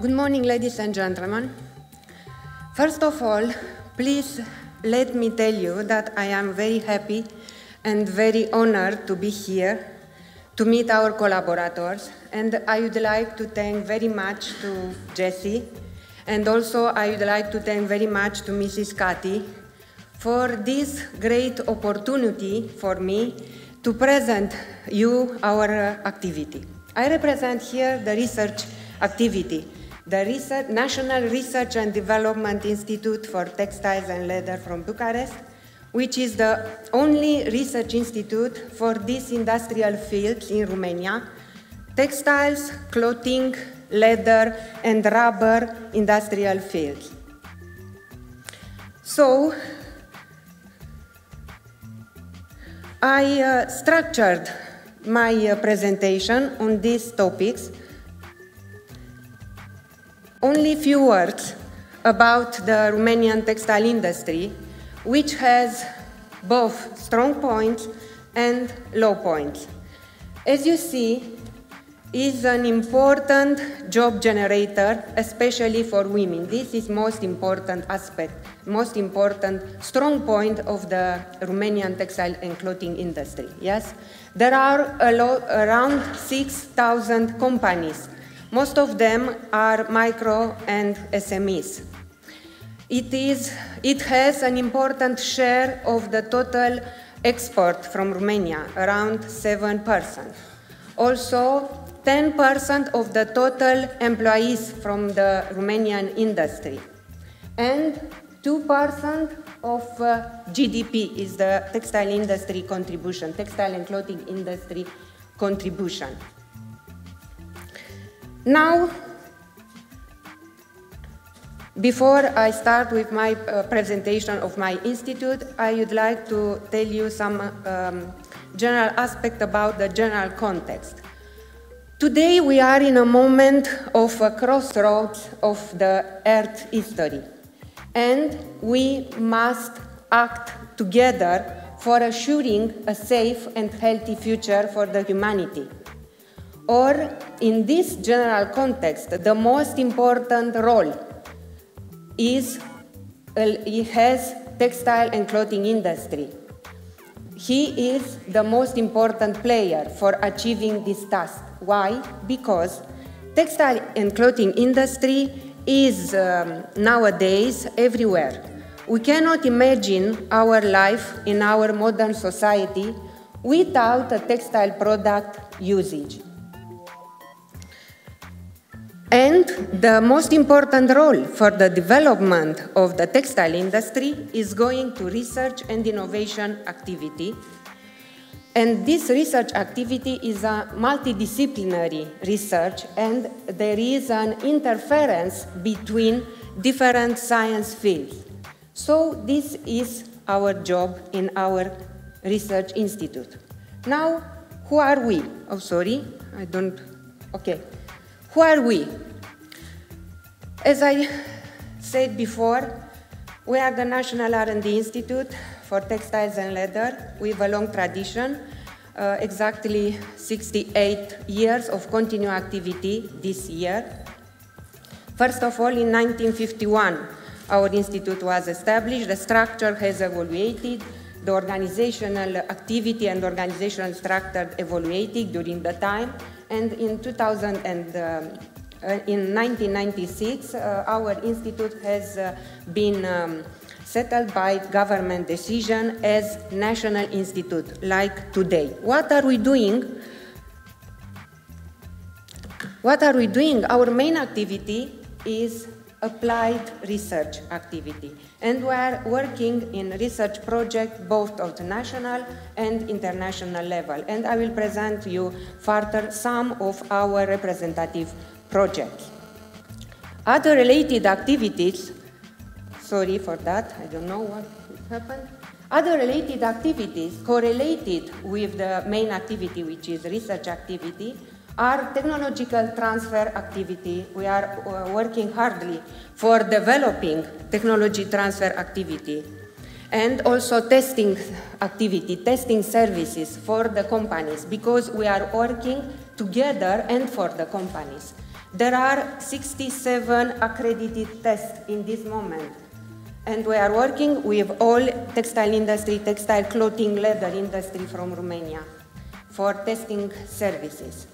Good morning, ladies and gentlemen. First of all, please let me tell you that I am very happy and very honored to be here to meet our collaborators. And I would like to thank very much to Jesse, and also I would like to thank very much to Mrs. Kati for this great opportunity for me to present you our activity. I represent here the research activity, the research, National Research and Development Institute for Textiles and Leather from Bucharest, which is the only research institute for these industrial fields in Romania, textiles, clothing, leather, and rubber industrial fields. So, I uh, structured my uh, presentation on these topics. Only a few words about the Romanian textile industry, which has both strong points and low points. As you see, is an important job generator, especially for women. This is most important aspect, most important strong point of the Romanian textile and clothing industry. Yes, there are around 6,000 companies. Most of them are micro and SMEs. It, is, it has an important share of the total export from Romania, around 7%. Also, 10% of the total employees from the Romanian industry. And 2% of uh, GDP is the textile industry contribution, textile and clothing industry contribution. Now, before I start with my uh, presentation of my institute, I would like to tell you some um, general aspect about the general context. Today we are in a moment of a crossroads of the Earth history, and we must act together for assuring a safe and healthy future for the humanity. Or, in this general context, the most important role is it has textile and clothing industry. He is the most important player for achieving this task. Why? Because textile and clothing industry is um, nowadays everywhere. We cannot imagine our life in our modern society without a textile product usage. And the most important role for the development of the textile industry is going to research and innovation activity and this research activity is a multidisciplinary research, and there is an interference between different science fields. So this is our job in our research institute. Now, who are we? Oh, sorry, I don't, okay. Who are we? As I said before, we are the National R&D Institute for textiles and leather with a long tradition, uh, exactly 68 years of continued activity this year. First of all, in 1951, our institute was established. The structure has evaluated, the organizational activity and organizational structure evaluated during the time. And in 2000 and um, uh, in 1996, uh, our institute has uh, been um, settled by government decision as national institute, like today. What are we doing? What are we doing? Our main activity is applied research activity. And we are working in research projects both at national and international level. And I will present you further some of our representative projects. Other related activities Sorry for that, I don't know what happened. Other related activities correlated with the main activity, which is research activity, are technological transfer activity. We are uh, working hardly for developing technology transfer activity and also testing activity, testing services for the companies because we are working together and for the companies. There are 67 accredited tests in this moment. And we are working with all textile industry, textile clothing, leather industry from Romania for testing services.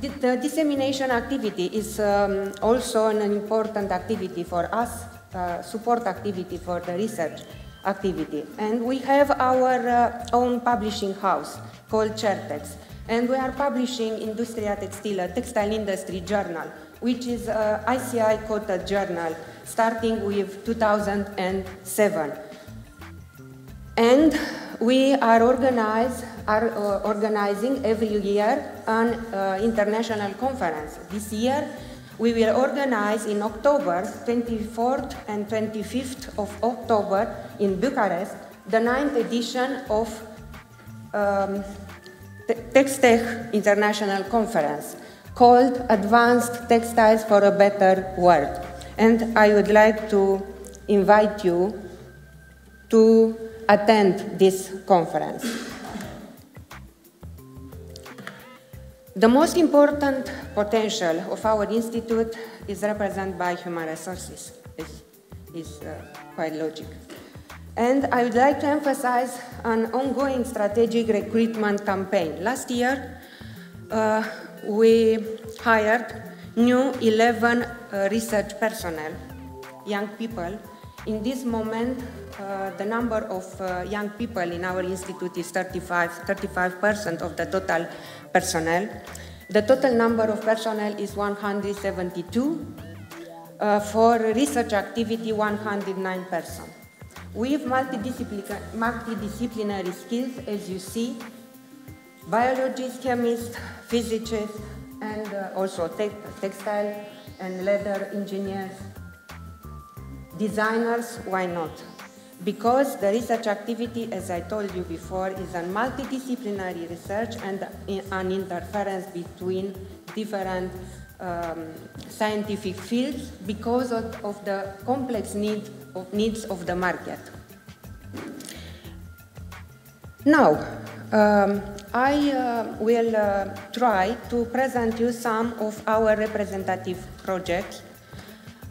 The, dissemination activity is um, also an important activity for us, uh, support activity for the research activity. And we have our uh, own publishing house called Certex. And we are publishing Industria Textilă, Textile Industry Journal, which is an ISI quoted journal starting with 2007. And we are, organize, are uh, organizing every year an uh, international conference. This year, we will organize in October, 24th and 25th of October in Bucharest, the ninth edition of um, TEXTEH International Conference called Advanced Textiles for a Better World. And I would like to invite you to attend this conference. The most important potential of our institute is represented by human resources. This is uh, quite logical. And I would like to emphasize an ongoing strategic recruitment campaign. Last year, uh, we hired new 11 uh, research personnel, young people. In this moment, uh, the number of uh, young people in our institute is 35, 35% of the total personnel. The total number of personnel is 172. Uh, for research activity, 109 persons. With multidisciplinary skills, as you see, biologists, chemists, physicists, and uh, also te textile and leather engineers, designers, why not? Because the research activity, as I told you before, is a multidisciplinary research and an interference between different um, scientific fields because of, of the complex need of needs of the market. Now, um, I uh, will uh, try to present you some of our representative projects.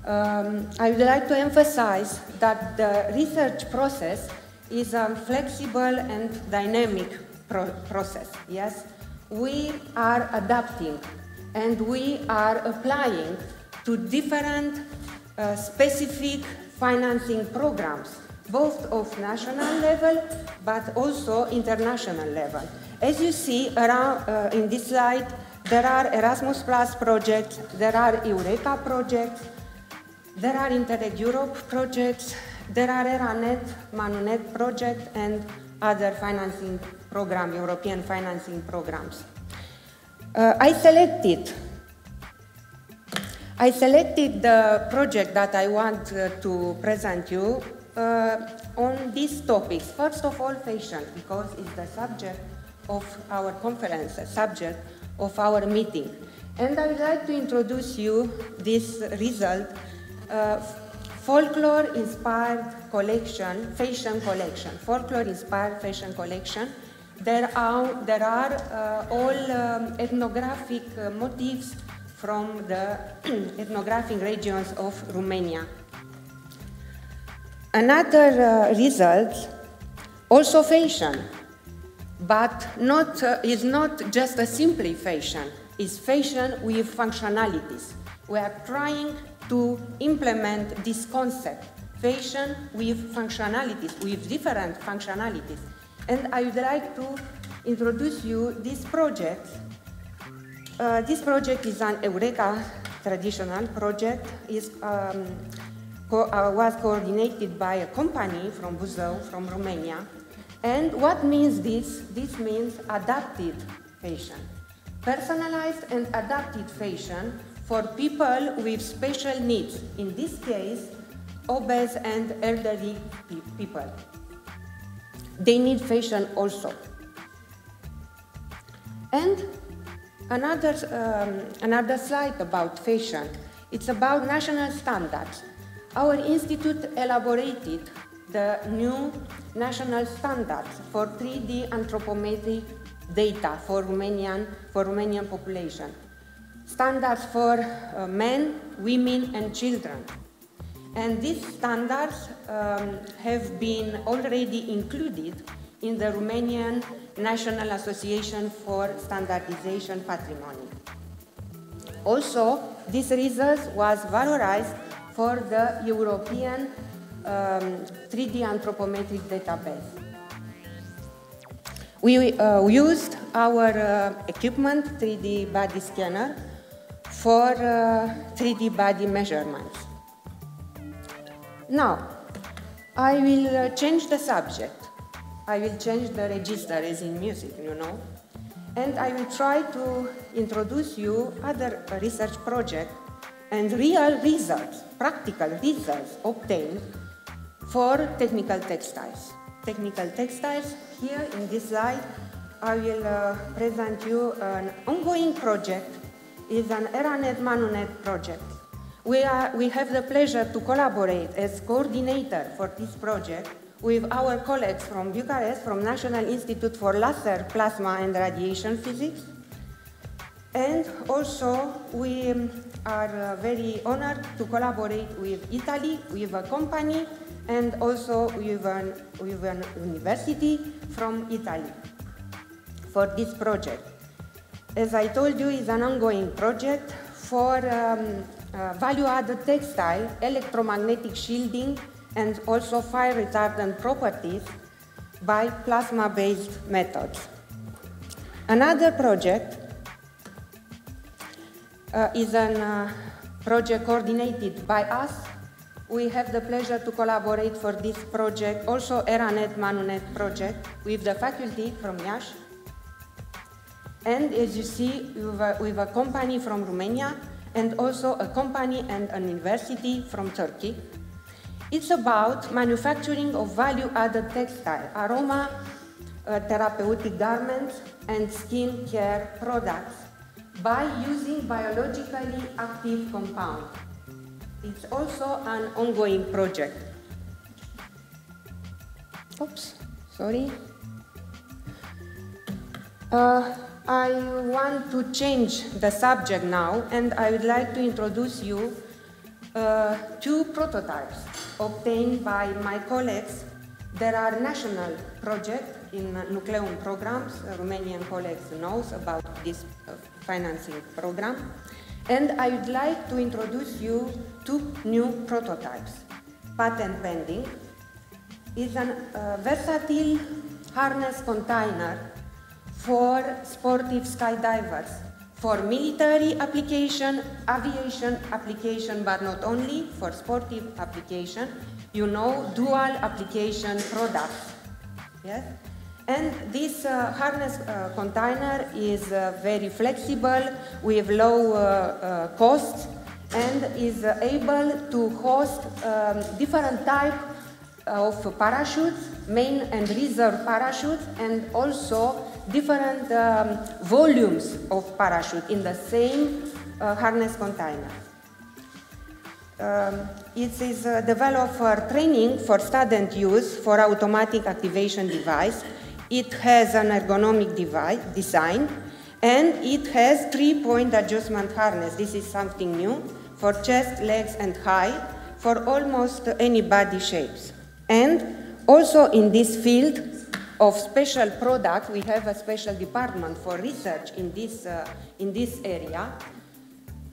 Um, I would like to emphasize that the research process is a flexible and dynamic pro process. Yes, we are adapting and we are applying to different uh, specific financing programs, both of national level but also international level. As you see around uh, in this slide, there are Erasmus Plus projects, there are Eureka projects, there are Interreg Europe projects, there are Eranet, Manunet project, and other financing program, European financing programs. Uh, I selected I selected the project that I want uh, to present you uh, on these topics. First of all, fashion, because it's the subject of our conference, subject of our meeting. And I would like to introduce you this result, uh, folklore-inspired collection, fashion collection, folklore-inspired fashion collection. There are, there are uh, all um, ethnographic uh, motifs from the ethnographic regions of Romania. Another uh, result, also fashion, but not, uh, is not just a simply fashion, it's fashion with functionalities. We are trying to implement this concept, fashion with functionalities, with different functionalities. And I would like to introduce you this project uh, this project is an Eureka traditional project. Is um, co uh, was coordinated by a company from Buzău, from Romania. And what means this? This means adapted fashion. Personalized and adapted fashion for people with special needs. In this case, obese and elderly people. They need fashion also. And Another, um, another slide about fashion. It's about national standards. Our institute elaborated the new national standards for 3D anthropometric data for Romanian, for Romanian population. Standards for uh, men, women, and children. And these standards um, have been already included in the Romanian National Association for Standardization Patrimony. Also, this result was valorized for the European um, 3D anthropometric database. We uh, used our uh, equipment, 3D body scanner, for uh, 3D body measurements. Now, I will uh, change the subject. I will change the register as in music, you know. And I will try to introduce you other research projects and real results, practical results obtained for technical textiles. Technical textiles, here in this slide, I will uh, present you an ongoing project, is an ERANET MANUNET project. We, are, we have the pleasure to collaborate as coordinator for this project with our colleagues from Bucharest, from National Institute for Laser, Plasma and Radiation Physics. And also we um, are uh, very honored to collaborate with Italy, with a company and also with an, with an university from Italy for this project. As I told you, it's an ongoing project for um, uh, value-added textile, electromagnetic shielding, and also fire retardant properties by plasma-based methods. Another project uh, is a uh, project coordinated by us we have the pleasure to collaborate for this project, also ERANET MANUNET project, with the faculty from Iași. And as you see, with a, a company from Romania and also a company and an university from Turkey. It's about manufacturing of value-added textile, aroma, uh, therapeutic garments, and skin care products by using biologically active compounds. It's also an ongoing project. Oops, sorry. Uh, I want to change the subject now and I would like to introduce you uh, two prototypes obtained by my colleagues. There are national projects in Nucleum programs. Romanian colleagues knows about this uh, financing program. And I would like to introduce you two new prototypes. Patent pending is a uh, versatile harness container for sportive skydivers, for military application, aviation application, but not only for sportive application, you know, dual application products. Yes? And this uh, harness uh, container is uh, very flexible with low uh, uh, costs and is uh, able to host um, different type of parachutes, main and reserve parachutes, and also different um, volumes of parachute in the same harness container. Um, it is developed for training for student use for automatic activation device it has an ergonomic device, design and it has three-point adjustment harness. This is something new for chest, legs and height for almost any body shapes. And also in this field of special products, we have a special department for research in this, uh, in this area.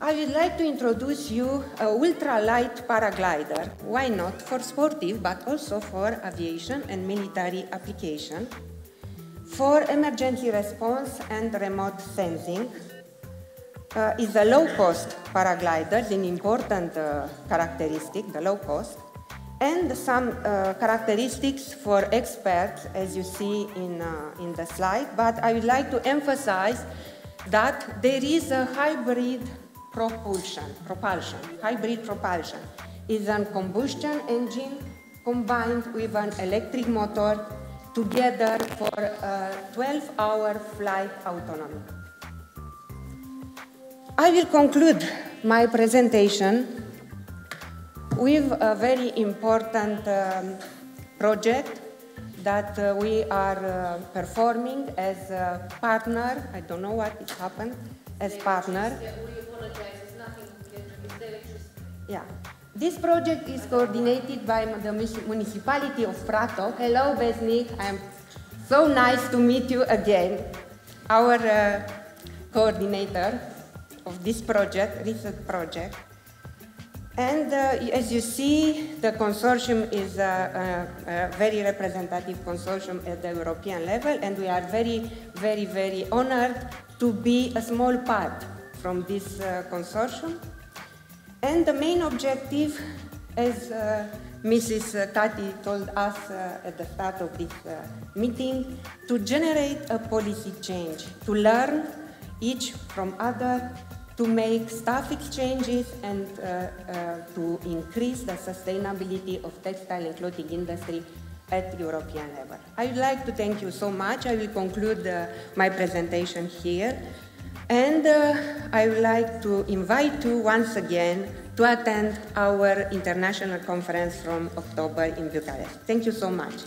I would like to introduce you a ultralight paraglider. Why not for sportive, but also for aviation and military application. For emergency response and remote sensing uh, is a low-cost paraglider, an important uh, characteristic, the low cost, and some uh, characteristics for experts, as you see in, uh, in the slide, but I would like to emphasize that there is a hybrid propulsion, propulsion, hybrid propulsion is a combustion engine combined with an electric motor together for a 12-hour flight autonomy. I will conclude my presentation with a very important um, project that uh, we are uh, performing as a partner. I don't know what it happened as partner. Yeah. This project is coordinated by the municipality of Prato. Hello, Besnik. I'm so nice to meet you again. Our uh, coordinator of this project, research project. And uh, as you see, the consortium is a, a, a, very representative consortium at the European level, and we are very, very, very honored to be a small part from this uh, consortium. And the main objective, as uh, Mrs. Tati told us uh, at the start of this uh, meeting, to generate a policy change, to learn each from other, to make staff exchanges and uh, uh, to increase the sustainability of textile and clothing industry at European level. I would like to thank you so much. I will conclude uh, my presentation here. And uh, I would like to invite you once again to attend our international conference from October in Bucharest. Thank you so much.